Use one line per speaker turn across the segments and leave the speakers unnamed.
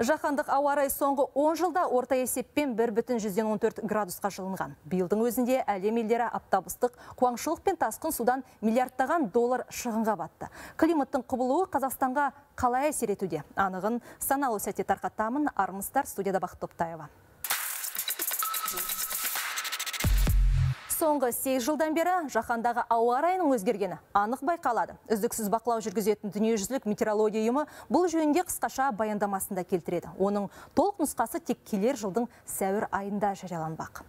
Жаһандық ауа райы соңғы 10 жылда орта есеппен 1,14 градусқа жылынған. Биылдың өзінде әлем елдері аптабыстық қуаңшылық пен тасқын судан миллиардтаған доллар шығынға батты. Климаттың құбылуы Қазақстанға қалай әсер етуде? Анығын саналы сәтте тарқатамын. Армыстар студияда Бақыт Топтаева. Соңғы 8 жылдан бері жаһандағы ауа райының өзгергені анық байқалады. Үздіксіз бақылау жүргізетін дүниежүзілік метеорология ұйымы бұл жөнінде қысқаша баяндамасында келтіреді. Оның толық нұсқасы тек келер жылдың сәуір айында жарияланбақ.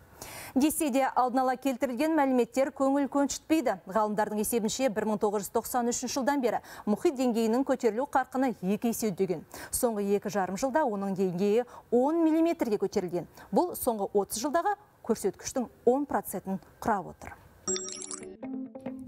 Десе де алдын ала келтірілген мәліметтер көңіл көншітпейді. Ғалымдардың есебінше 1993 жылдан бері мұхит деңгейінің көтерілу қарқыны екі есе үдеген. Соңғы екі жарым жылда оның деңгейі 10 миллиметрге көтерілген. Бұл соңғы 30 жылдағы көрсеткіштің 10 процентін құрап отыр.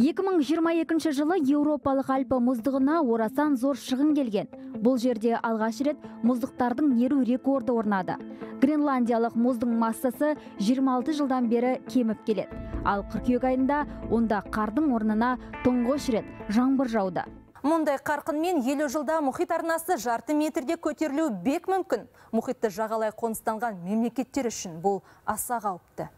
2022 жылы Еуропалық Альпі мұздығына орасан зор шығын келген. Бұл жерде алғаш рет мұздықтардың еру рекорды орнады. Гренландиялық мұздың массасы 26 жылдан бері кеміп келеді. Ал қыркүйек айында онда қардың орнына тұңғыш рет жаңбыр жауды.
Мұндай қарқынмен елу жылда мұхит арнасы жарты метрде көтерілу бек мүмкін. Мұхитты жағалай қоныстанған мемлекеттер үшін бұл аса қауіпті.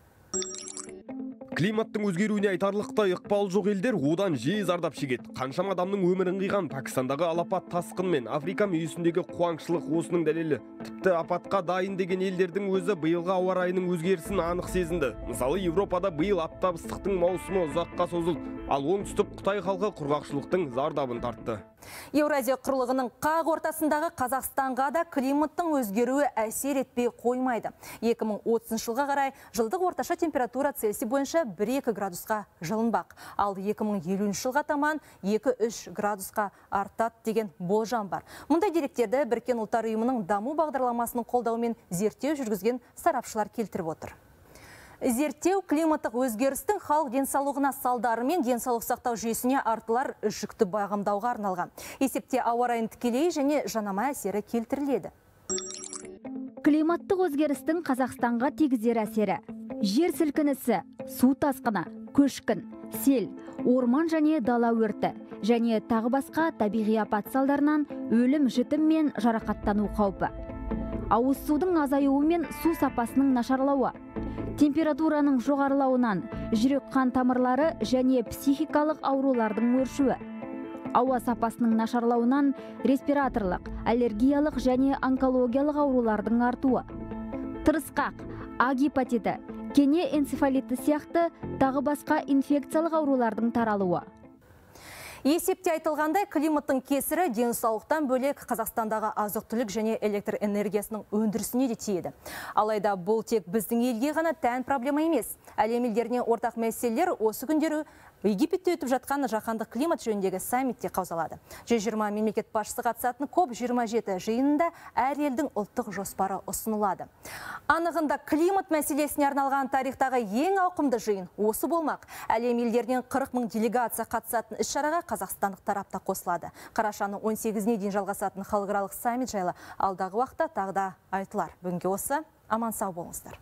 Климаттың өзгеруіне айтарлықтай ықпал жоқ елдер одан жиі зардап шегеді. Қаншама адамның өмірін қиған Пакистандағы алапат тасқын мен Африка мүйісіндегі қуаңшылық осының дәлелі. Тіпті апатқа дайын деген елдердің өзі биылғы ауа райының өзгерісін анық сезінді. Мысалы, Европада биыл аптап ыстықтың маусымы ұзаққа созылды, ал оңтүстік Қытай халқы құрғақшылықтың зардабын тартты.
Еуразия құрлығының қақ ортасындағы Қазақстанға да климаттың өзгеруі әсер етпей қоймайды. 2030 жылға қарай жылдық орташа температура Цельсий бойынша 1-2 градусқа жылынбақ. Ал 2050 жылға таман 2-3 градусқа артады деген болжам бар. Мұндай деректерді Біріккен ұлттар ұйымының даму бағдарламасының қолдауымен зерттеу жүргізген сарапшылар келтіріп отыр. Зерттеу климаттық өзгерістің халық денсаулығына салдары мен денсаулық сақтау жүйесіне артылар жүкті бағымдауға арналған. Есепте ауа райын тікелей және жанама әсері келтіріледі.
Климаттық өзгерістің Қазақстанға тигізер әсері. Жер сілкінісі, су тасқыны, көшкін, сел, орман және дала өрті және тағы басқа табиғи апат салдарынан өлім жітім мен жарақаттану қаупі. Ауыз судың азаюы мен су сапасының нашарлауы. Температураның жоғарылауынан жүрек қан тамырлары және психикалық аурулардың өршуі. Ауа сапасының нашарлауынан респираторлық аллергиялық және онкологиялық аурулардың артуы. Тырысқақ а гепатиті кене энцефалиті сияқты тағы басқа инфекциялық аурулардың таралуы.
Есепте айтылғандай климаттың кесірі денсаулықтан бөлек Қазақстандағы азық түлік және электр энергиясының өндірісіне де тиеді. Алайда бұл тек біздің елге ғана тән проблема емес. Әлем елдеріне ортақ мәселелер осы күндері Египетте өтіп жатқан жаһандық климат жөніндегі саммитте қаузалады. 120 мемлекет басшысы қатысатын КОП 27 жиынында әр елдің ұлттық жоспары ұсынылады. Анығында климат мәселесіне арналған тарихтағы ең ауқымды жиын осы болмақ. Әлем елдерінен 40 мың делегация қатысатын іс-шараға қазақстандық тарапта қосылады. Қарашаның 18-не дейін жалғасатын халықаралық саммит жайлы алдағы уақытта тағы да айтылар. Бүгінге осы аман сау болыңыздар.